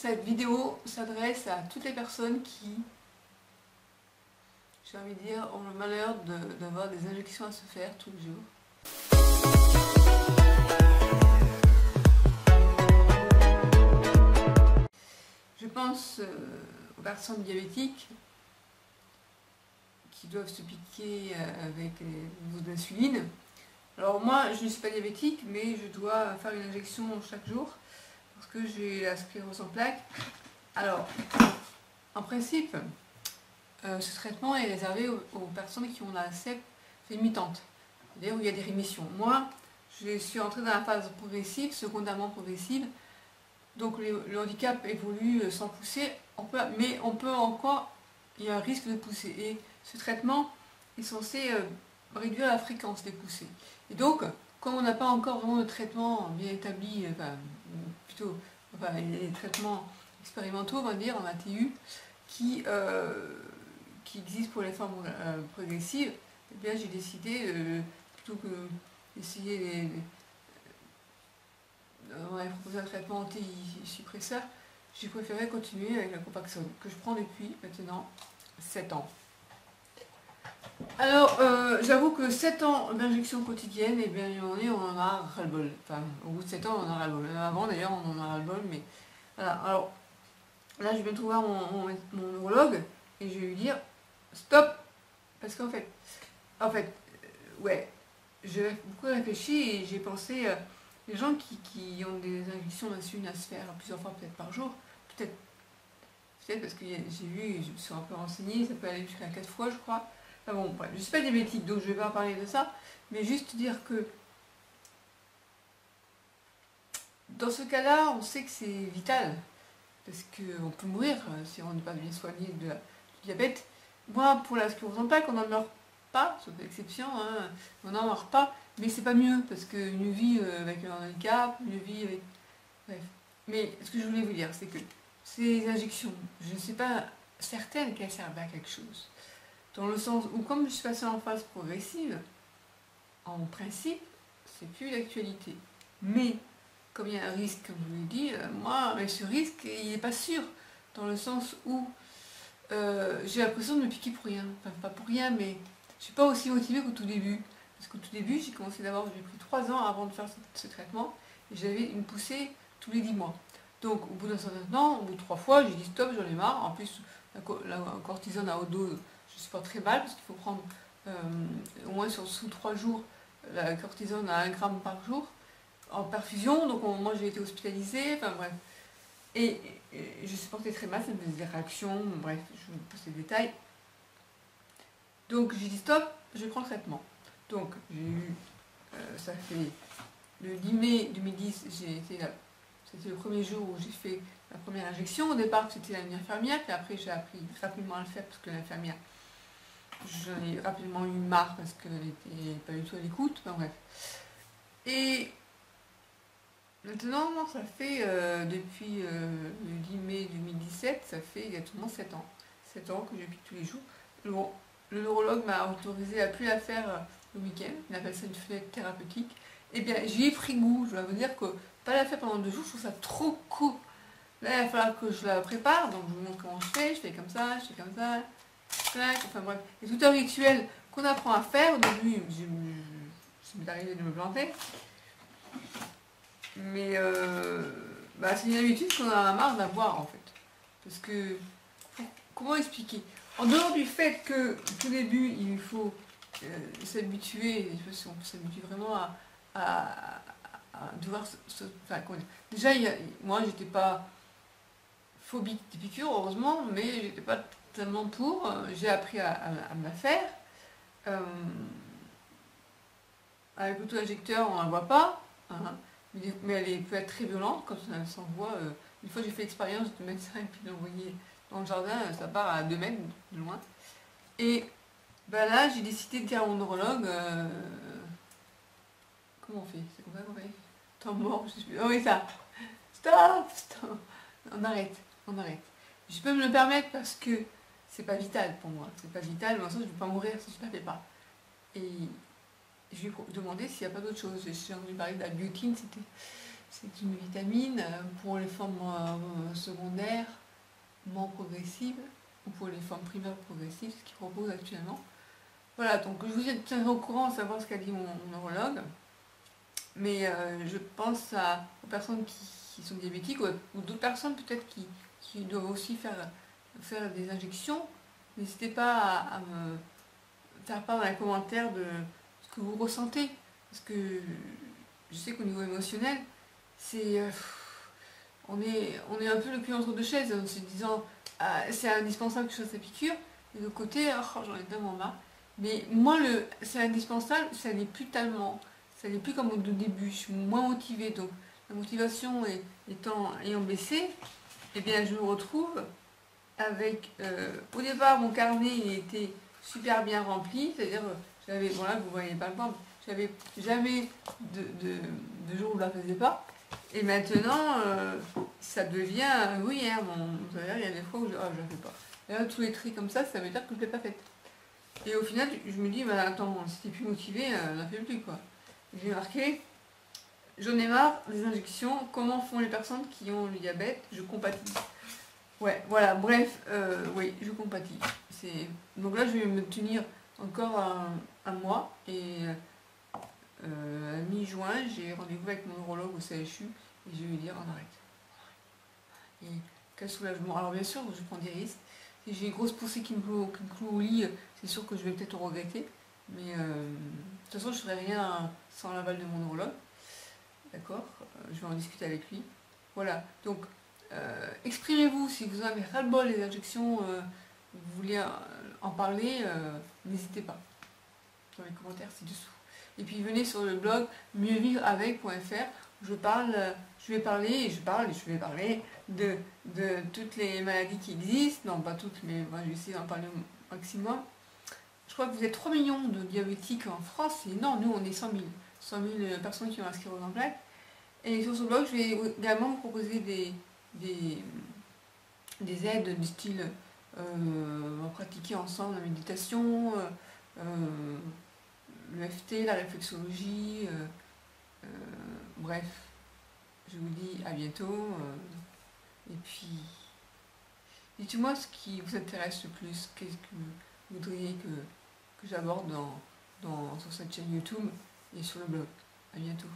cette vidéo s'adresse à toutes les personnes qui, j'ai envie de dire, ont le malheur d'avoir des injections à se faire tous les jours. Je pense euh, aux personnes diabétiques qui doivent se piquer euh, avec les d'insuline. Alors moi, je ne suis pas diabétique, mais je dois faire une injection chaque jour que j'ai la sclérose en plaques. Alors, en principe, euh, ce traitement est réservé aux, personnes qui ont la CEP limitante, c'est-à-dire où il y a des rémissions. Moi, je suis entrée dans la phase progressive, secondairement progressive, donc le, handicap évolue sans pousser, mais on peut encore, il y a un risque de pousser. Et ce traitement est censé euh, réduire la fréquence des poussées. Et donc, quand on n'a pas encore vraiment de traitement bien établi, enfin, plutôt les traitements expérimentaux, on va dire, en ATU, qui, euh, qui existent pour les formes euh, progressives, eh bien j'ai décidé, plutôt que d'essayer on avait proposé un traitement anti-suppresseur, j'ai préféré continuer avec la Copaxone, que je prends depuis maintenant 7 ans. Alors, euh, j'avoue que 7 ans d'injection quotidienne, et eh bien, on, on en a ras-le-bol. Enfin, au bout de 7 ans, on en a ras-le-bol. Avant, d'ailleurs, on en a ras-le-bol, mais voilà. Alors, là, je vais trouver mon, mon, neurologue, et je vais lui dire, stop Parce qu'en fait, en fait, euh, ouais, j'ai beaucoup réfléchi et j'ai pensé... Euh, les gens qui, ont des injections d'insuline à se faire plusieurs fois peut-être par jour, peut-être peut parce que j'ai vu, je me suis un peu renseignée, ça peut aller jusqu'à 4 fois je crois. Enfin bon, je ne suis pas diabétique donc je ne vais pas parler de ça, mais juste dire que dans ce cas-là, on sait que c'est vital, parce qu'on peut mourir euh, si on n'est pas bien soigné de, du diabète. Moi, pour la sclérose en plaques, on n'en meurt pas, sauf exception, hein, on n'en meurt pas, mais c'est pas mieux, parce qu'une vie euh, avec un handicap, une vie avec... Bref. Mais ce que je voulais vous dire, c'est que ces injections, je ne suis pas certaine qu'elles servent à quelque chose. Dans le sens où, comme je suis passée en phase progressive, en principe, c'est plus l'actualité. Mais, comme il y a un risque, comme je vous l'ai dit, euh, moi, ce risque, il n'est pas sûr. Dans le sens où euh, j'ai l'impression de me piquer pour rien. Enfin, pas pour rien, mais je ne suis pas aussi motivée qu'au tout début. Parce qu'au tout début, j'ai commencé d'abord, j'ai pris trois ans avant de faire ce, traitement, et j'avais une poussée tous les dix mois. Donc au bout d'un certain temps, au bout de trois fois, j'ai dit stop, j'en ai marre. En plus, la, cortisone à haute dose, je supporte très mal, parce qu'il faut prendre euh, au moins sur, sous trois jours la cortisone à 1 gramme par jour en perfusion. Donc moi j'ai été hospitalisée, enfin bref. Et, je supportais très mal, ça me faisait des réactions, bref, je vous passe les détails. Donc j'ai dit stop, je prends le traitement. Donc, j'ai eu, euh, ça fait le 10 mai 2010, j'ai été là. C'était le premier jour où j'ai fait la première injection. Au départ, c'était la infirmière, puis après, j'ai appris rapidement à le faire parce que l'infirmière, j'en ai rapidement eu marre parce qu'elle n'était pas du tout à l'écoute. Enfin, bref. Et maintenant, ça fait euh, depuis euh, le 10 mai 2017, ça fait exactement 7 ans. 7 ans que je pique tous les jours. Bon, le neurologue m'a autorisé à plus la faire le week-end, on appelle ça une fenêtre thérapeutique, et eh bien j'y ai pris goût, je dois vous dire que pas la faire pendant deux jours, je trouve ça trop cool. Là, il va falloir que je la prépare, donc je vous montre comment je fais, je fais comme ça, je fais comme ça, Et tout un rituel qu'on apprend à faire, au début, je, m'est arrivé de me planter, mais euh, bah, c'est une habitude qu'on a marre d'avoir en fait. Parce que, comment expliquer? En dehors du fait que, tout début, il faut euh, s'habituer, je sais pas si on peut s'habituer vraiment à, devoir se, déjà y a, moi j'étais pas phobique des piqûres heureusement mais j'étais pas tellement pour j'ai appris à, à, me la faire. Euh, avec l'auto-injecteur on la voit pas hein, mais, elle peut être très violente quand on s'envoie euh, une fois j'ai fait l'expérience de mettre ça et puis d'envoyer dans le jardin ça part à 2 mètres de loin. Et ben là, j'ai décidé de dire mon neurologue, euh, comment on fait? C'est comme ça qu'on fait Temps mort, je suis... Oh oui, ça. Stop Stop. On arrête, on arrête. Je peux me le permettre parce que c'est pas vital pour moi. C'est pas vital, mais en sens, je ne vais pas mourir si je ne le fais pas. Et je lui ai demandé s'il n'y a pas d'autre chose. J'ai entendu parler de la c'était... c'est une vitamine euh, pour les formes euh, secondaires, moins progressives, ou pour les formes primaires progressives, ce qu'il propose actuellement. Voilà, donc je vous tiendrai au courant, savoir ce qu'a dit mon, neurologue. Mais euh, je pense à, aux personnes qui, sont diabétiques ou, d'autres personnes peut-être qui, doivent aussi faire, faire des injections. N'hésitez pas à, me faire part dans les commentaires de ce que vous ressentez. Parce que je sais qu'au niveau émotionnel, c'est. Euh, on, est, on est un peu le cul entre deux chaises en se disant ah, c'est indispensable que je fasse la piqûre, et de côté, oh, j'en ai tellement marre. Mais moi, le c'est indispensable, ça n'est plus tellement. Ça n'est plus comme au début, je suis moins motivée. Donc la motivation étant, ayant baissé, eh bien je me retrouve avec. Euh, au départ, mon carnet il était super bien rempli, c'est-à-dire, j'avais. Bon là, vous voyez pas le point, j'avais jamais de, jour où je ne la faisais pas. Et maintenant, euh, ça devient, oui, hein, il y a des fois où je ne ah, la fais pas. Et là, tous les tri comme ça, ça veut dire que je ne l'ai pas faite. Et au final, je me dis, bah, attends, si t'es plus motivé, euh, on la fait plus. J'ai marqué, j'en ai marre des injections, comment font les personnes qui ont le diabète, je compatis. Ouais, voilà, bref, euh, oui, je compatis. Donc là, je vais me tenir encore un, mois, et euh, à mi-juin, j'ai rendez-vous avec mon neurologue au CHU et je vais lui dire on arrête. Et quel soulagement. Alors bien sûr, je prends des risques. Si j'ai une grosse poussée qui me cloue, au lit, c'est sûr que je vais peut-être regretter. Mais euh, de toute façon, je ne ferai rien sans l'aval de mon neurologue. D'accord? Je vais en discuter avec lui. Voilà. Donc, exprimez-vous si vous avez ras-le-bol des injections, vous voulez en parler, n'hésitez pas. Dans les commentaires ci-dessous. Et puis venez sur le blog mieuxvivreavec.fr je parle, je vais parler, et je parle, et je vais parler de, toutes les maladies qui existent, non pas toutes, mais moi je vais d'en parler au maximum. Je crois que vous êtes 3 millions de diabétiques en France, non, nous on est 100 000, 100 000 personnes qui ont la sclérose en. Et sur ce blog, je vais également vous proposer des, des, des aides du style euh, pratiquer ensemble la méditation, euh, euh l'EFT, la réflexologie, euh, bref, je vous dis à bientôt. Et puis, dites-moi ce qui vous intéresse le plus, qu'est-ce que vous voudriez que, j'aborde dans, sur cette chaîne YouTube et sur le blog. À bientôt.